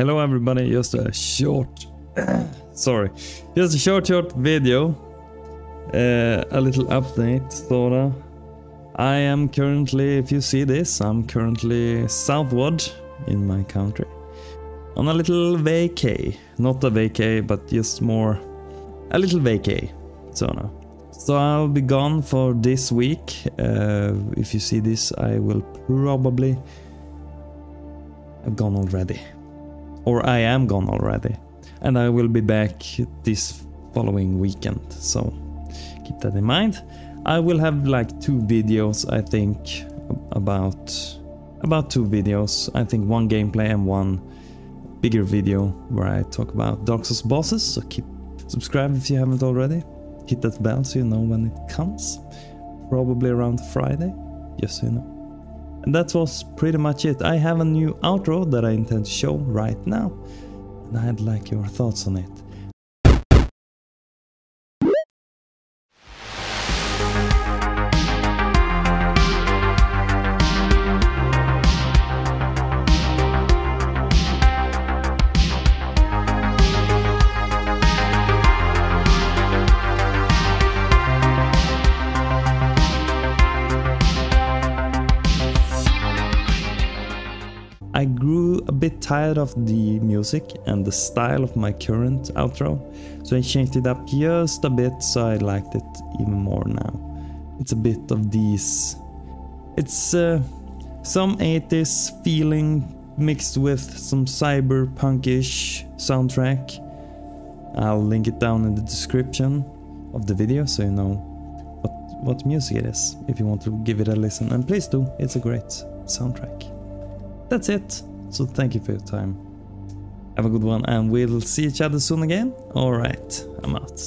Hello everybody, just a short, sorry, just a short short video, uh, a little update sorta. I am currently, if you see this, I'm currently southward in my country on a little vacay, not a vacay but just more a little vacay, sorta. So I'll be gone for this week. Uh, if you see this, I will probably have gone already. Or I am gone already. And I will be back this following weekend. So keep that in mind. I will have like two videos, I think, about about two videos. I think one gameplay and one bigger video where I talk about Dark Souls bosses. So keep subscribe if you haven't already hit that bell so you know when it comes. Probably around Friday, just so you know. And that was pretty much it. I have a new outro that I intend to show right now. And I'd like your thoughts on it. I grew a bit tired of the music and the style of my current outro, so I changed it up just a bit so I liked it even more now. It's a bit of these. It's uh, some 80s feeling mixed with some cyberpunkish soundtrack. I'll link it down in the description of the video so you know what, what music it is if you want to give it a listen. And please do, it's a great soundtrack that's it. So thank you for your time. Have a good one and we'll see each other soon again. Alright, I'm out.